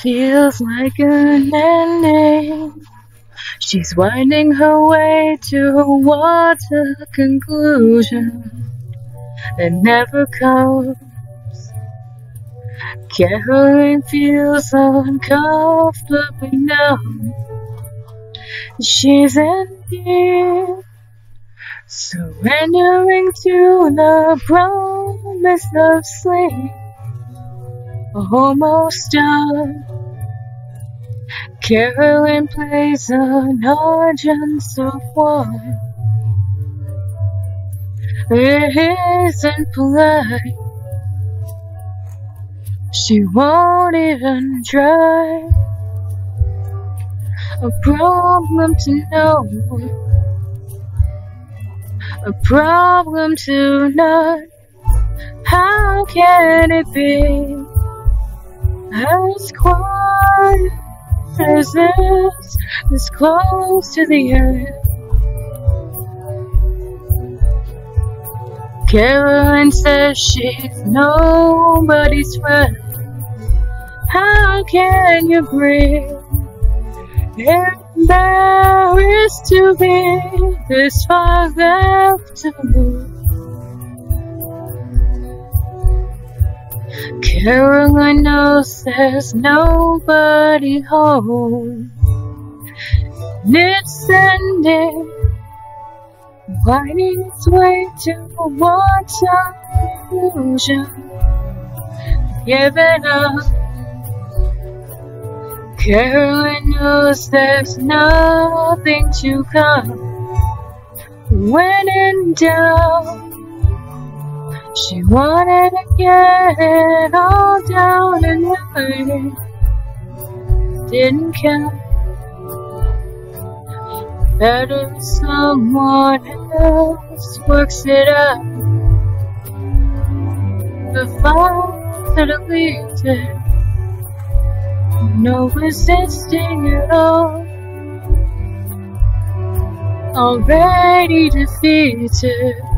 feels like an ending. She's winding her way towards a conclusion that never comes. Caroline feels uncomfortably numb. She's in surrendering to the promise of sleep. Almost done. Carolyn plays an audience of one. It isn't polite. She won't even try. A problem to know. A problem to not. How can it be as quiet as this, this close to the end? Caroline says she's nobody's friend. How can you breathe? Embarrassed to be this far left to lose. Caroline knows there's nobody home. And it's ending, winding its way towards a conclusion. Giving up. Caroline knows there's nothing to come. When in doubt, she wanted to get it all down and writing. Didn't count. Better someone else works it out. The fire that it leaves it. No resisting at all. Already defeated.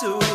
to